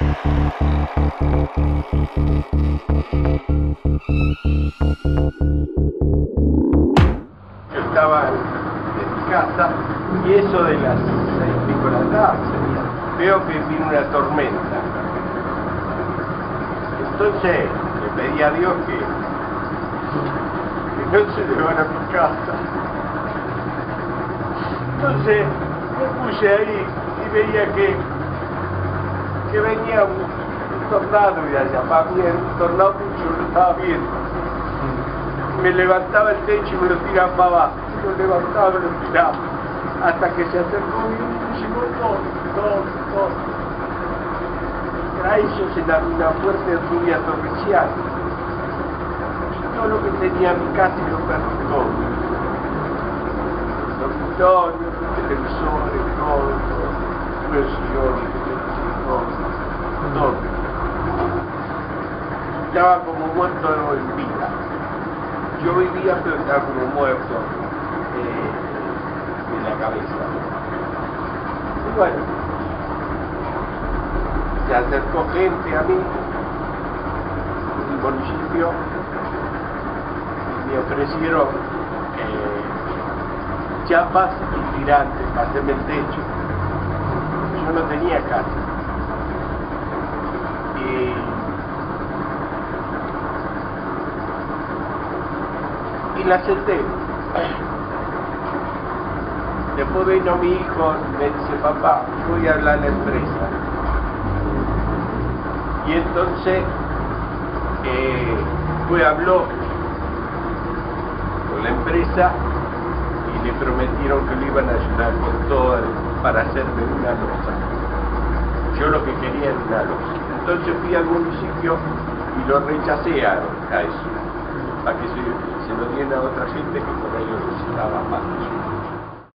Yo estaba en mi casa y eso de las seis pico de la tarde, veo que viene una tormenta. Entonces le pedí a Dios que, que no se llevara a mi casa. Entonces me puse ahí y veía que, que venía un, tornado y allá para mí era un tornado que yo estaba viendo me levantaba el techo y me lo tiraba para abajo. Lo levantaba y lo tiraba. Hasta que se acercó y pusimos todo, todo, todo. Era eso una, fuerte lluvia torrencial. Todo lo que tenía en mi casa lo perdí todo. Dormitorios, televisores, todo, todo. Los sillones, todo, todo. Estaba como muerto en vida yo vivía pero estaba como muerto eh, en la cabeza. Y bueno, se acercó gente a mí, del municipio, y me ofrecieron eh, chapas y tirantes para hacerme el techo. Yo no tenía casa. Y y la senté. Después vino mi hijo, me dice, papá, voy a hablar a la empresa. Y entonces eh, fue, habló con la empresa y le prometieron que lo iban a ayudar con todo para hacerme una losa. Yo lo que quería era una losa. Entonces fui al municipio y lo rechacé a, a eso, para que se, se lo dieran a otra gente que por ello necesitaba más.